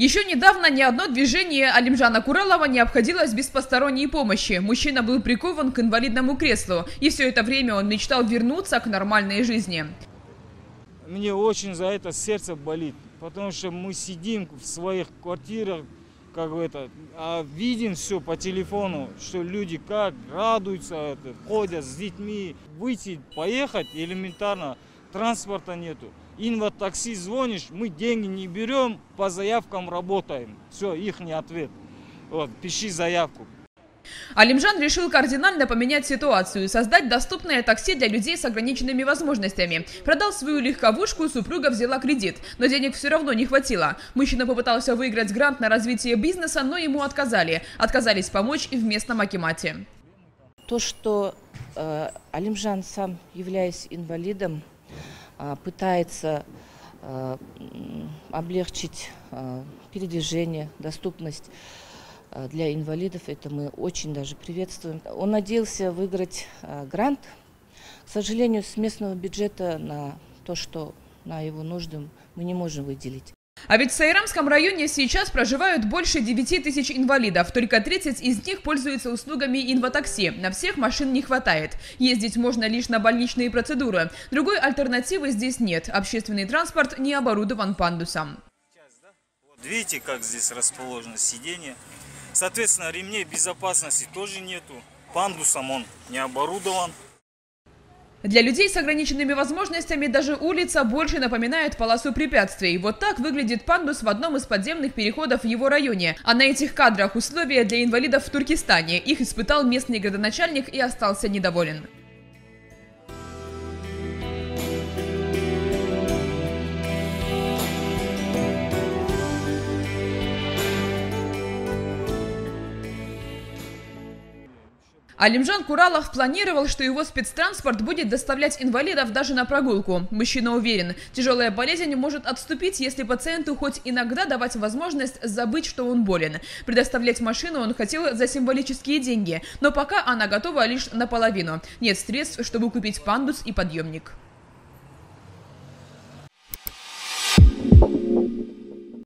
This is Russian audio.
Еще недавно ни одно движение Алимжана Куралова не обходилось без посторонней помощи. Мужчина был прикован к инвалидному креслу, и все это время он мечтал вернуться к нормальной жизни. Мне очень за это сердце болит, потому что мы сидим в своих квартирах, как бы это, а видим все по телефону, что люди как радуются, это, ходят с детьми. Выйти, поехать элементарно, транспорта нету. Инватакси звонишь, мы деньги не берем, по заявкам работаем. Все, их не ответ. Вот, пиши заявку. Алимжан решил кардинально поменять ситуацию, создать доступное такси для людей с ограниченными возможностями. Продал свою легковушку, супруга взяла кредит, но денег все равно не хватило. Мужчина попытался выиграть грант на развитие бизнеса, но ему отказали. Отказались помочь и в местном Акимате. То, что э, Алимжан сам, являясь инвалидом, пытается э, облегчить э, передвижение, доступность для инвалидов. Это мы очень даже приветствуем. Он надеялся выиграть грант. К сожалению, с местного бюджета на то, что на его нужды мы не можем выделить. А ведь в Сайрамском районе сейчас проживают больше 9 тысяч инвалидов. Только 30 из них пользуются услугами инватакси. На всех машин не хватает. Ездить можно лишь на больничные процедуры. Другой альтернативы здесь нет. Общественный транспорт не оборудован пандусом. Видите, как здесь расположено сиденье. Соответственно, ремней безопасности тоже нету. Пандусом он не оборудован. Для людей с ограниченными возможностями даже улица больше напоминает полосу препятствий. Вот так выглядит пандус в одном из подземных переходов в его районе. А на этих кадрах условия для инвалидов в Туркестане. Их испытал местный градоначальник и остался недоволен. Алимжан Куралов планировал, что его спецтранспорт будет доставлять инвалидов даже на прогулку. Мужчина уверен, тяжелая болезнь может отступить, если пациенту хоть иногда давать возможность забыть, что он болен. Предоставлять машину он хотел за символические деньги, но пока она готова лишь наполовину. Нет средств, чтобы купить пандус и подъемник.